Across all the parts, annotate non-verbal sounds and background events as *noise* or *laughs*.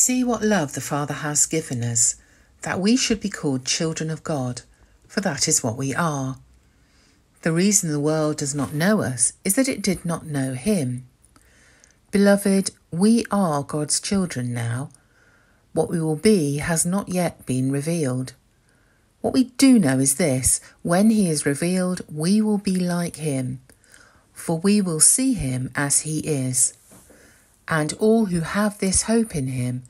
See what love the Father has given us, that we should be called children of God, for that is what we are. The reason the world does not know us is that it did not know Him. Beloved, we are God's children now. What we will be has not yet been revealed. What we do know is this when He is revealed, we will be like Him, for we will see Him as He is and all who have this hope in him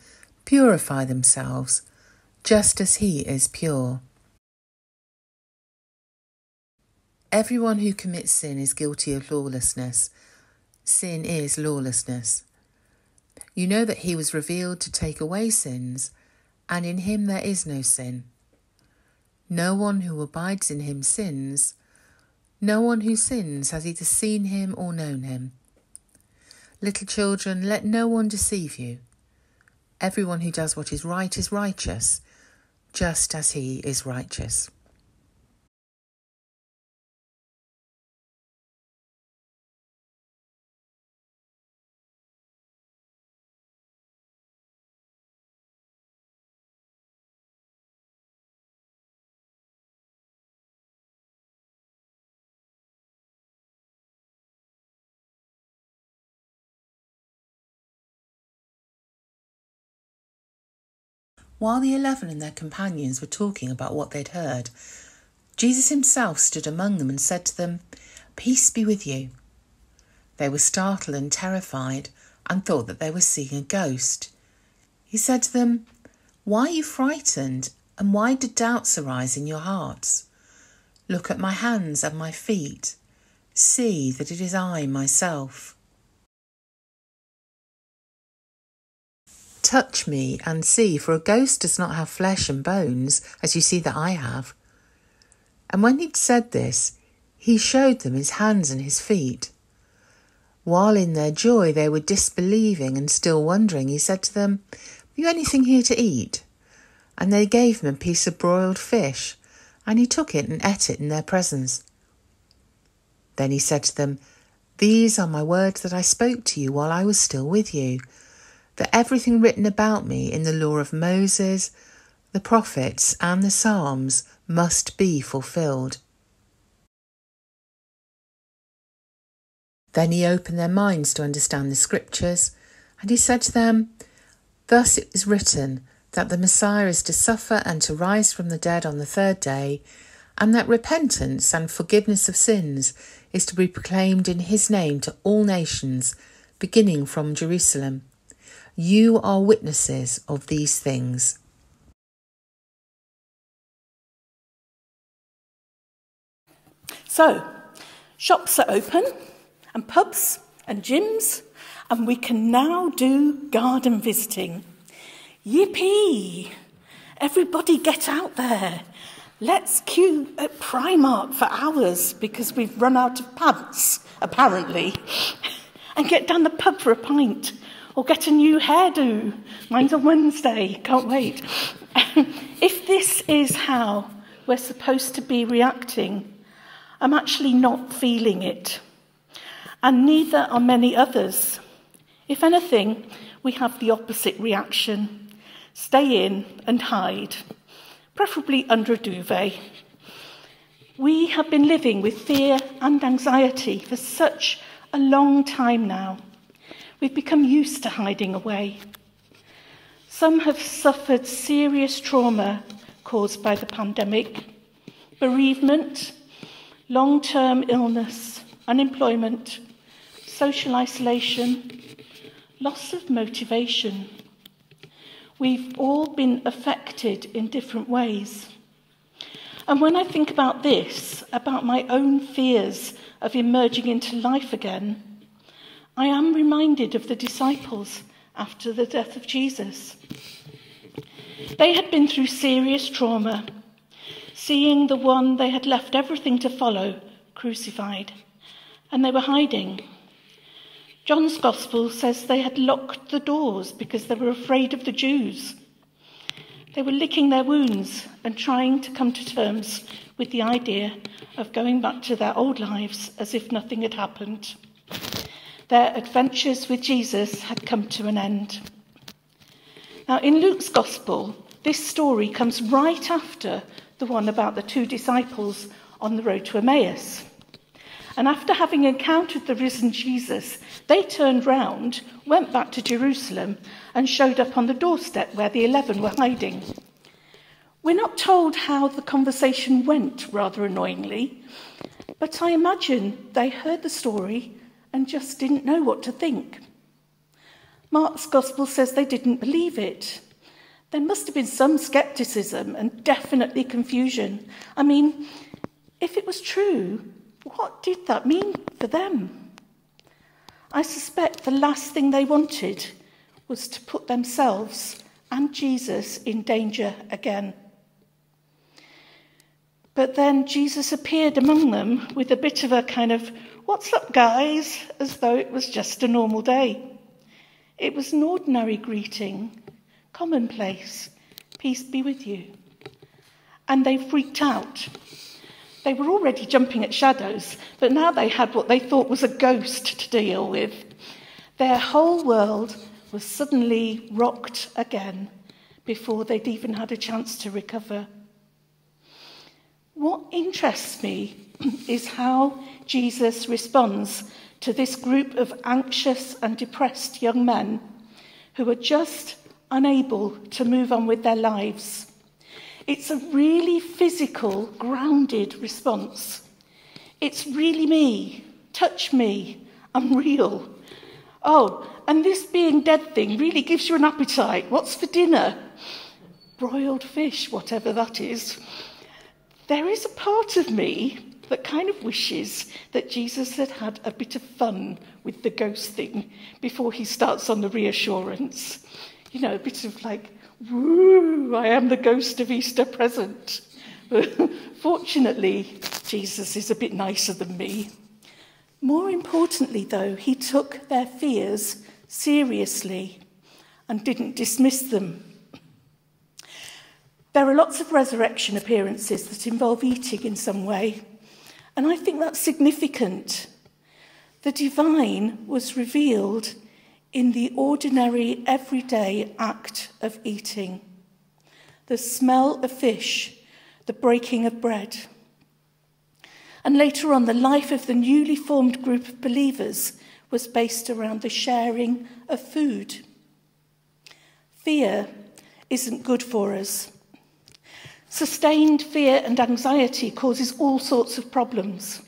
purify themselves, just as he is pure. Everyone who commits sin is guilty of lawlessness. Sin is lawlessness. You know that he was revealed to take away sins, and in him there is no sin. No one who abides in him sins. No one who sins has either seen him or known him. Little children, let no one deceive you. Everyone who does what is right is righteous, just as he is righteous. While the eleven and their companions were talking about what they'd heard, Jesus himself stood among them and said to them, Peace be with you. They were startled and terrified and thought that they were seeing a ghost. He said to them, Why are you frightened, and why do doubts arise in your hearts? Look at my hands and my feet. See that it is I myself. Touch me and see, for a ghost does not have flesh and bones, as you see that I have. And when he'd said this, he showed them his hands and his feet. While in their joy they were disbelieving and still wondering, he said to them, Have you anything here to eat? And they gave him a piece of broiled fish, and he took it and ate it in their presence. Then he said to them, These are my words that I spoke to you while I was still with you that everything written about me in the law of Moses, the prophets, and the Psalms must be fulfilled. Then he opened their minds to understand the scriptures, and he said to them, Thus it is written that the Messiah is to suffer and to rise from the dead on the third day, and that repentance and forgiveness of sins is to be proclaimed in his name to all nations, beginning from Jerusalem. You are witnesses of these things. So, shops are open, and pubs and gyms, and we can now do garden visiting. Yippee! Everybody get out there. Let's queue at Primark for hours because we've run out of pants, apparently, *laughs* and get down the pub for a pint or get a new hairdo. Mine's on Wednesday, can't wait. *laughs* if this is how we're supposed to be reacting, I'm actually not feeling it. And neither are many others. If anything, we have the opposite reaction stay in and hide, preferably under a duvet. We have been living with fear and anxiety for such a long time now. We've become used to hiding away. Some have suffered serious trauma caused by the pandemic, bereavement, long term illness, unemployment, social isolation, loss of motivation. We've all been affected in different ways. And when I think about this, about my own fears of emerging into life again, I am reminded of the disciples after the death of Jesus. They had been through serious trauma, seeing the one they had left everything to follow crucified, and they were hiding. John's Gospel says they had locked the doors because they were afraid of the Jews. They were licking their wounds and trying to come to terms with the idea of going back to their old lives as if nothing had happened. Their adventures with Jesus had come to an end. Now, in Luke's Gospel, this story comes right after the one about the two disciples on the road to Emmaus. And after having encountered the risen Jesus, they turned round, went back to Jerusalem, and showed up on the doorstep where the eleven were hiding. We're not told how the conversation went, rather annoyingly, but I imagine they heard the story and just didn't know what to think. Mark's Gospel says they didn't believe it. There must have been some skepticism and definitely confusion. I mean, if it was true, what did that mean for them? I suspect the last thing they wanted was to put themselves and Jesus in danger again. But then Jesus appeared among them with a bit of a kind of, What's up, guys? as though it was just a normal day. It was an ordinary greeting, commonplace, peace be with you. And they freaked out. They were already jumping at shadows, but now they had what they thought was a ghost to deal with. Their whole world was suddenly rocked again before they'd even had a chance to recover. What interests me *clears throat* is how Jesus responds to this group of anxious and depressed young men who are just unable to move on with their lives. It's a really physical, grounded response. It's really me. Touch me. I'm real. Oh, and this being dead thing really gives you an appetite. What's for dinner? Broiled fish, whatever that is. There is a part of me that kind of wishes that Jesus had had a bit of fun with the ghost thing before he starts on the reassurance. You know, a bit of like, woo, I am the ghost of Easter present. *laughs* Fortunately, Jesus is a bit nicer than me. More importantly, though, he took their fears seriously and didn't dismiss them. There are lots of resurrection appearances that involve eating in some way. And I think that's significant. The divine was revealed in the ordinary, everyday act of eating the smell of fish, the breaking of bread. And later on, the life of the newly formed group of believers was based around the sharing of food. Fear isn't good for us. Sustained fear and anxiety causes all sorts of problems.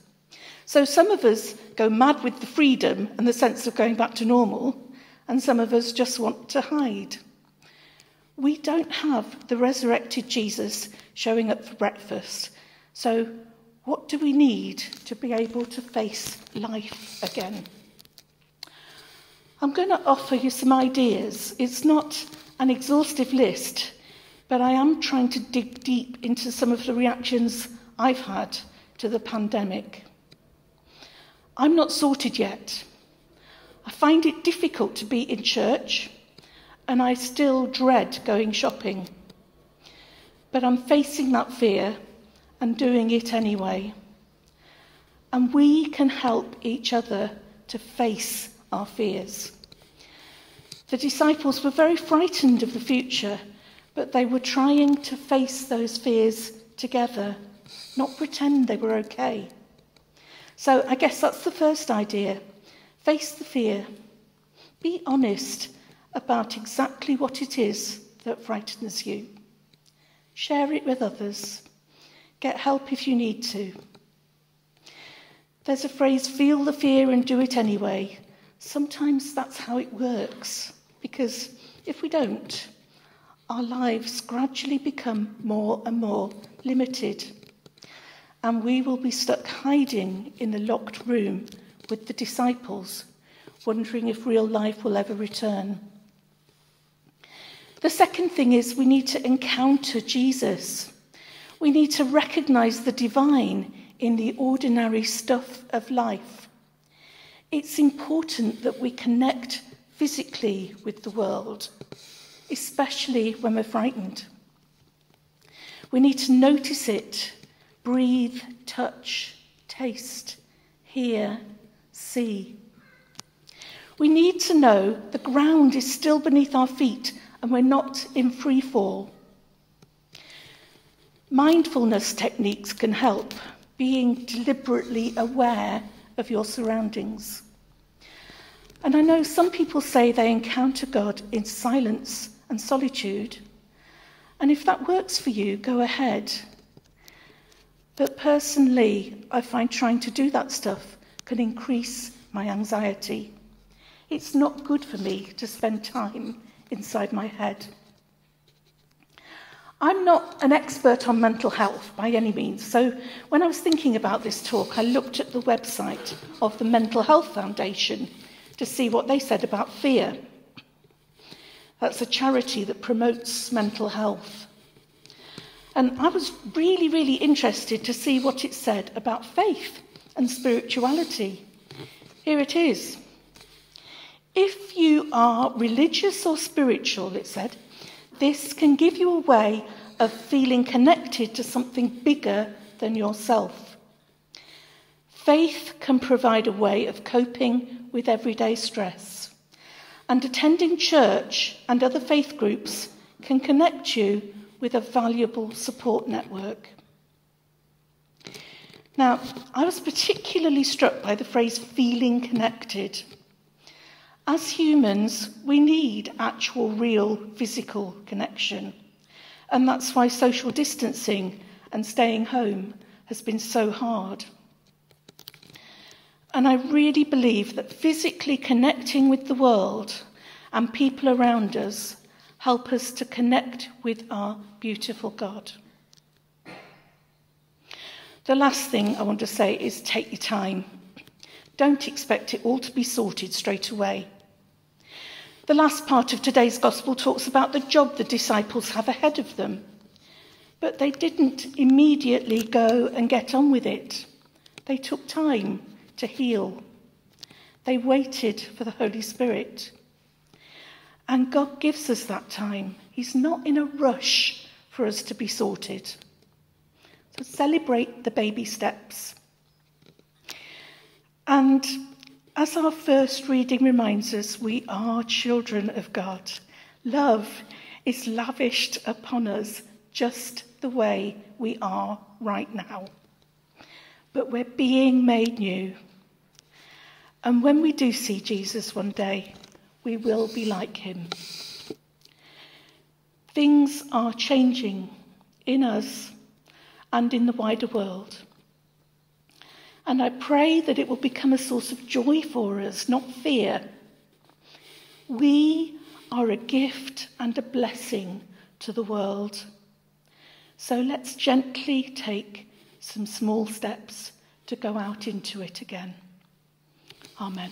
So some of us go mad with the freedom and the sense of going back to normal, and some of us just want to hide. We don't have the resurrected Jesus showing up for breakfast. So, what do we need to be able to face life again? I'm going to offer you some ideas. It's not an exhaustive list, but I am trying to dig deep into some of the reactions I've had to the pandemic. I'm not sorted yet. I find it difficult to be in church, and I still dread going shopping. But I'm facing that fear and doing it anyway. And we can help each other to face our fears. The disciples were very frightened of the future but they were trying to face those fears together, not pretend they were okay. So I guess that's the first idea. Face the fear. Be honest about exactly what it is that frightens you. Share it with others. Get help if you need to. There's a phrase, feel the fear and do it anyway. Sometimes that's how it works, because if we don't, our lives gradually become more and more limited. And we will be stuck hiding in the locked room with the disciples, wondering if real life will ever return. The second thing is we need to encounter Jesus. We need to recognize the divine in the ordinary stuff of life. It's important that we connect physically with the world especially when we're frightened. We need to notice it, breathe, touch, taste, hear, see. We need to know the ground is still beneath our feet and we're not in free fall. Mindfulness techniques can help, being deliberately aware of your surroundings. And I know some people say they encounter God in silence and solitude. And if that works for you, go ahead. But personally, I find trying to do that stuff can increase my anxiety. It's not good for me to spend time inside my head. I'm not an expert on mental health by any means, so when I was thinking about this talk, I looked at the website of the Mental Health Foundation to see what they said about fear. That's a charity that promotes mental health. And I was really, really interested to see what it said about faith and spirituality. Here it is. If you are religious or spiritual, it said, this can give you a way of feeling connected to something bigger than yourself. Faith can provide a way of coping with everyday stress. And attending church and other faith groups can connect you with a valuable support network. Now, I was particularly struck by the phrase feeling connected. As humans, we need actual, real, physical connection. And that's why social distancing and staying home has been so hard. And I really believe that physically connecting with the world and people around us help us to connect with our beautiful God. The last thing I want to say is take your time. Don't expect it all to be sorted straight away. The last part of today's gospel talks about the job the disciples have ahead of them. But they didn't immediately go and get on with it. They took time to heal. They waited for the Holy Spirit. And God gives us that time. He's not in a rush for us to be sorted. So celebrate the baby steps. And as our first reading reminds us, we are children of God. Love is lavished upon us just the way we are right now. But we're being made new. And when we do see Jesus one day, we will be like him. Things are changing in us and in the wider world. And I pray that it will become a source of joy for us, not fear. We are a gift and a blessing to the world. So let's gently take some small steps to go out into it again. Amen.